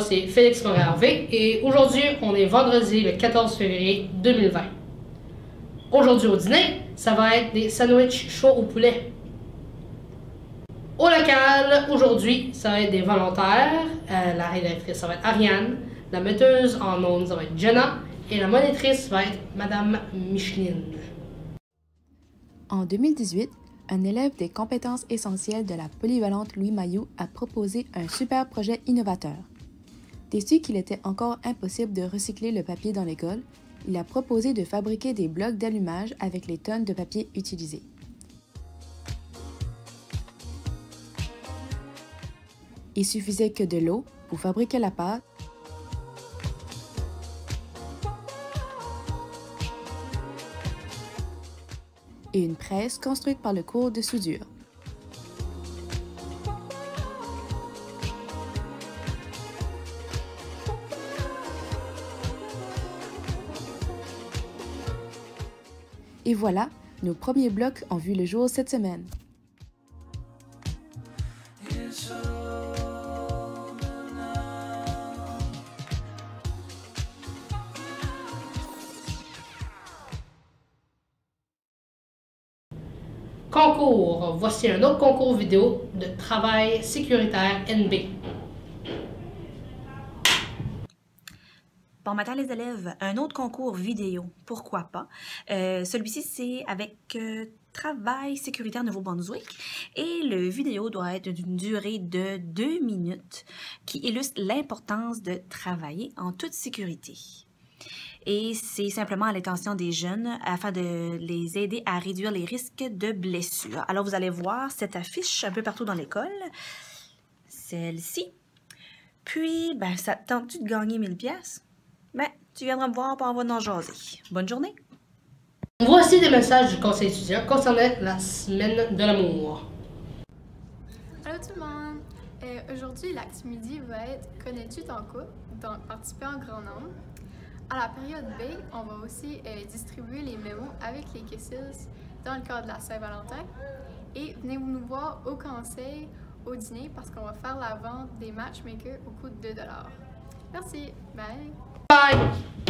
c'est Félix Morin-Hervé et aujourd'hui, on est vendredi le 14 février 2020. Aujourd'hui au dîner, ça va être des sandwichs chauds au poulet. Au local, aujourd'hui, ça va être des volontaires. Euh, la rédactrice, ça va être Ariane. La metteuse en ondes, ça va être Jenna. Et la monitrice va être Madame Micheline. En 2018, un élève des compétences essentielles de la polyvalente Louis Maillot a proposé un super projet innovateur. Déçu qu'il était encore impossible de recycler le papier dans l'école, il a proposé de fabriquer des blocs d'allumage avec les tonnes de papier utilisées. Il suffisait que de l'eau pour fabriquer la pâte et une presse construite par le cours de soudure. Et voilà, nos premiers blocs ont vu le jour cette semaine. Concours. Voici un autre concours vidéo de travail sécuritaire NB. Bon matin les élèves, un autre concours vidéo, pourquoi pas? Euh, Celui-ci c'est avec euh, Travail sécuritaire Nouveau-Brunswick et le vidéo doit être d'une durée de deux minutes qui illustre l'importance de travailler en toute sécurité et c'est simplement à l'intention des jeunes afin de les aider à réduire les risques de blessures. Alors, vous allez voir cette affiche un peu partout dans l'école, celle-ci. Puis, ben, ça te tente-tu de gagner 1000 pièces Ben, tu viendras me voir pour en en jaser. Bonne journée! Voici des messages du conseil étudiant concernant la semaine de l'amour. Allô tout le monde! Euh, Aujourd'hui, l'acte midi va être Connais-tu ton couple? Donc, participer en grand nombre. À la période B, on va aussi euh, distribuer les mémos avec les Kisses dans le cadre de la Saint-Valentin. Et venez nous voir au conseil, au dîner, parce qu'on va faire la vente des matchmakers au coût de 2 Merci. Bye. Bye!